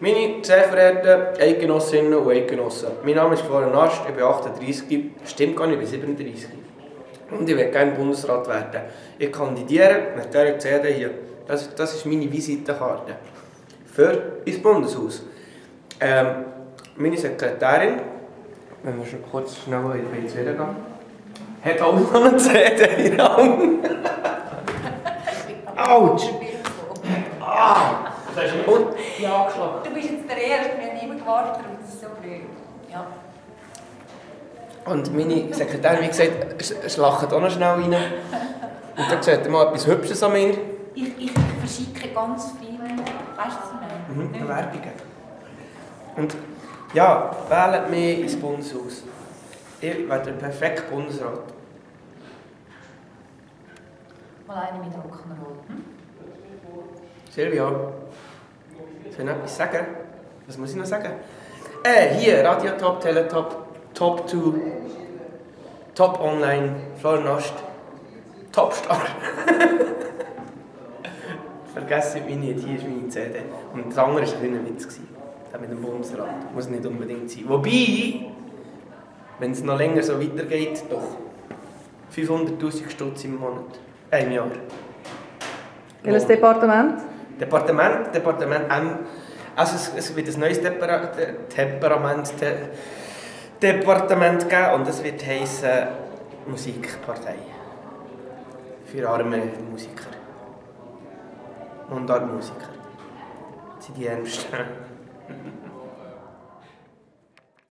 Meine sehr verehrten Eidgenossinnen und Eidgenossen, mein Name ist Florian Arst, ich bin 38, stimmt gar nicht, ich bin 37. Und ich will gerne Bundesrat werden. Ich kandidiere mit dieser CD hier. Das, das ist meine Visitenkarte. Für ins Bundeshaus. Ähm, meine Sekretärin, wenn wir schon kurz schnell ins wieder gehen, hat auch noch eine CD in der Hand. Autsch! Ah! Und Ja, angeschlagen. Du bist jetzt der Erste, wir haben niemand gewartet, darum ist es so blöd. Ja. Und meine Sekretärin, wie gesagt, sch- sch- lacht auch noch schnell rein. Und dann sieht er mal etwas Hübsches an mir. Ich, ich verschicke ganz viele, weißt du, was ich meine? Mhm, Bewerbungen. Und ja, wählt mich ins Bundeshaus. Ich werde der perfekte Bundesrat. Mal eine mit Rock'n'Roll. Hm? Silvia, ich noch etwas sagen? Was muss ich noch sagen? Äh, hier, Radio Top, Teletop, Top 2, Top Online, Florian Ast, Topstar. Vergessen mich nicht, hier ist meine CD. Und das andere war ein Witz. Das mit dem Bundesrat. Muss nicht unbedingt sein. Wobei, wenn es noch länger so weitergeht, doch 500'000 Stutz im Monat. Äh, im Jahr. Welches Departement? Departement, Departement M. Also es, es wird ein neues Depara De Temperament, De Departement geben und es wird heißen Musikpartei. Für arme Musiker. Und arme Musiker. Das die Ärmsten.